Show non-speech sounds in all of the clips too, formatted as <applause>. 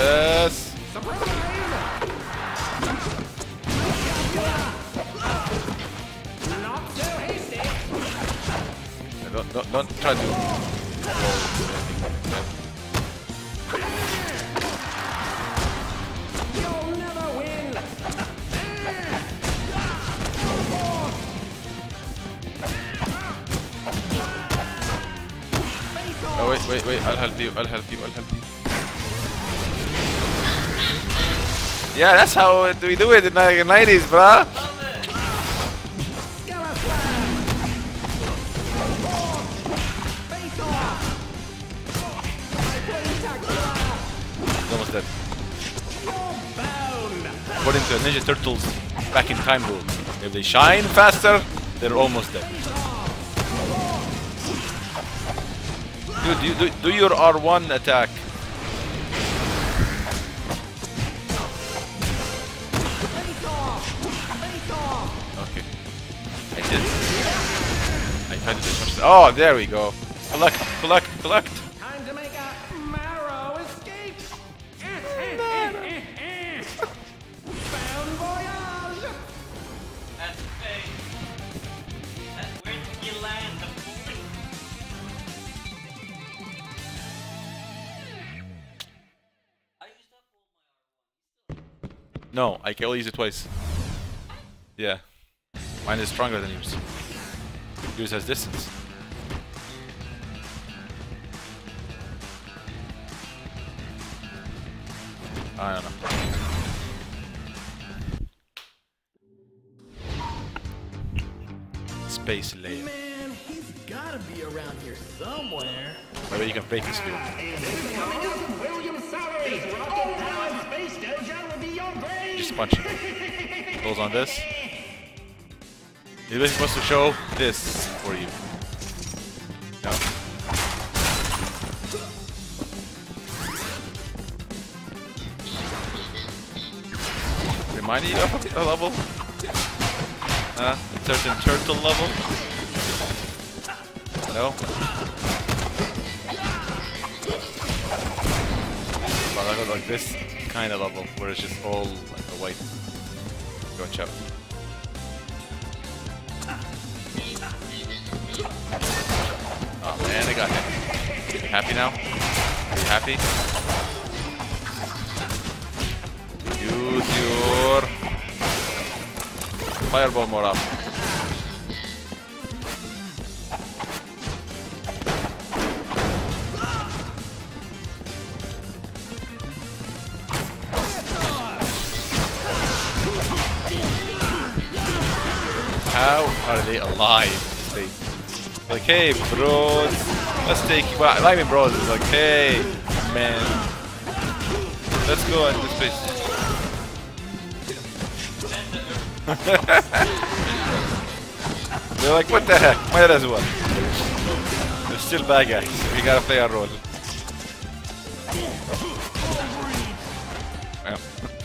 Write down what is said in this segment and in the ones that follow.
Yes. Hasty. Don't, don't, try to. Oh wait, wait, wait! I'll help you. I'll help you. I'll help you. Yeah, that's how we do it in the 90s, bruh. Almost dead. According to Ninja Turtles back in time rule, if they shine faster, they're almost dead. Dude, you do, do your R1 attack. I tried to do much. Oh, there we go. Collect, collect, collect. Time to make a marrow escape. Bound voyage. That's okay. That, where did you land? The food? I used up all my No, I can only use it twice. Yeah. Mine is stronger than yours. Yours has distance. I don't know. Space layer. Man, he's gotta be around here somewhere. Maybe you can fake this field. Ah, William Salary. Rocket powered space dojo will be your grave. Just punch him. Goes on this. <laughs> Basically supposed to show this for you. No. Remind you of a level? Uh, a certain turtle level? No? But I got like this kind of level where it's just all like a white. Watch got him. Happy now? Are you happy? Use your fireball more up. How are they alive? They, like, hey, bros, let's take. Well, I mean, bros hey, man, let's go at this place. They're like, what the heck? Might as well. They're still bad guys. We gotta play our role.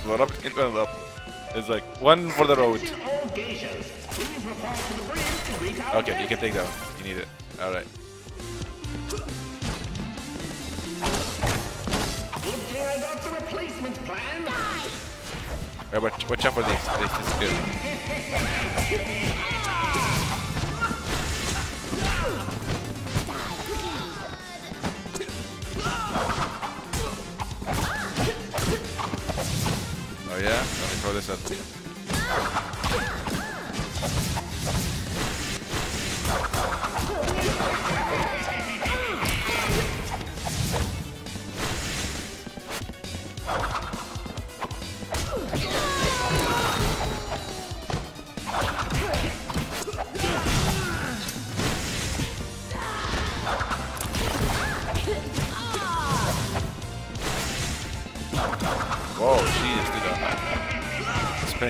Load <laughs> up, it went up. It's like one for the road. Okay, you can take that one. You need it. Alright. The. Right, watch, out for these. This is good. Oh yeah? Let me throw this up.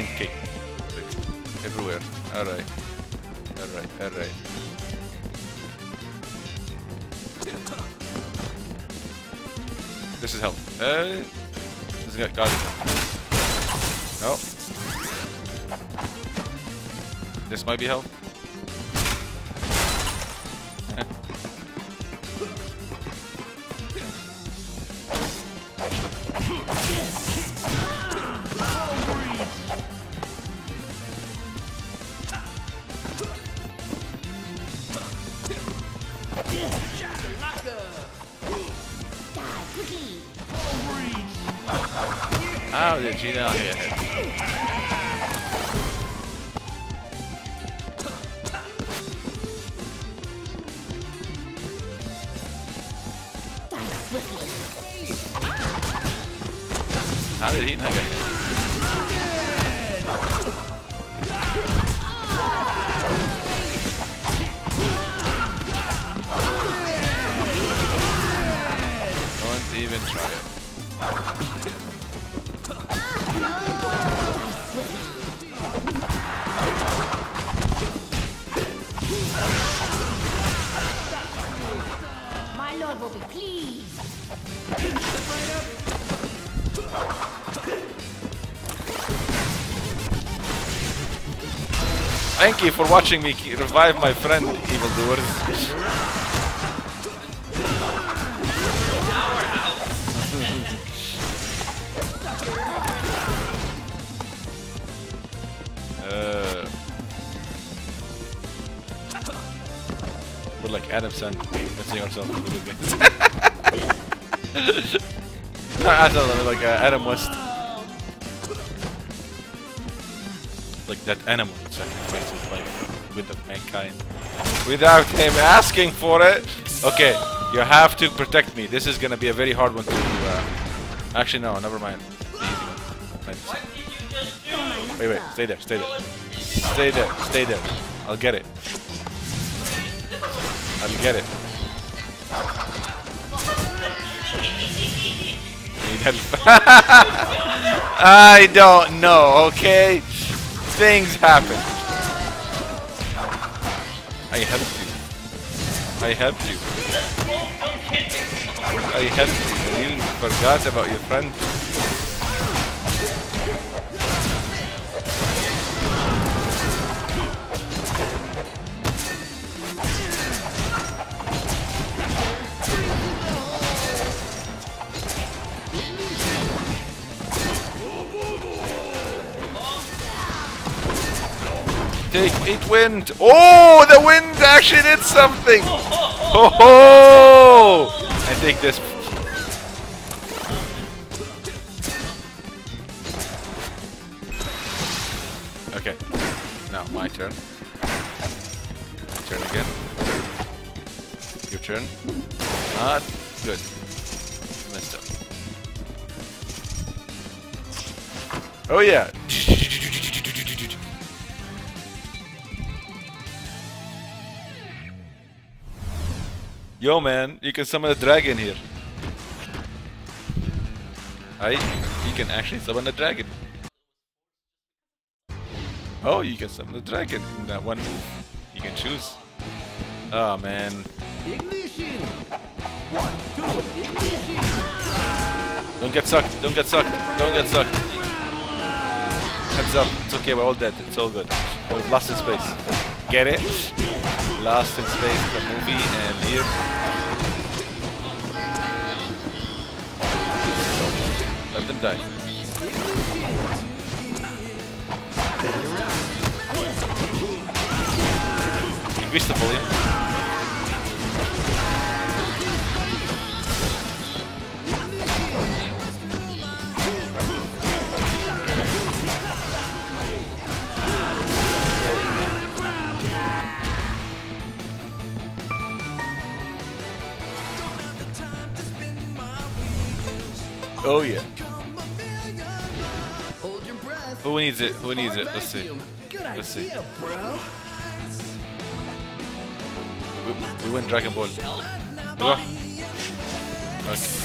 Spring everywhere. Alright. Alright, alright. This is help. Uh, this is it. No. This might be help. Eh. Did you not? How did he not get will be pleased. Thank you for watching me revive my friend, evildoers. We're like Adam Sandler missing ourselves in video games. Not Adam like uh, Adam West. like that animal that sacrificed his life with of mankind without him asking for it. Okay, you have to protect me. This is gonna be a very hard one to. Uh, actually, no, never mind. The easy one. Nice. What did you just do? Wait, wait, stay there, stay there, stay there, stay there. I'll get it. I'll get it. <laughs> I don't know, okay? Things happen. I helped you. I helped you. I helped you. You forgot about your friend. Take eight wind. Oh, the wind actually did something. Ho ho! I take this. Okay. Now my turn. Turn again. Your turn. Not good. Messed up. Oh yeah. Yo man, you can summon a dragon here. I you can actually summon a dragon. Oh, you can summon a dragon in that one move. You can choose. Oh man. Ignition! One, two, ignition! Don't get sucked. Don't get sucked. Don't get sucked. Heads up. It's okay. We're all dead. It's all good. We're lost in space. Get it? Lost in space. The movie and here. Let them die. Increase the Oh yeah. Who needs it? Who needs it? Let's see. Let's see. We, we win Dragon Ball. Okay.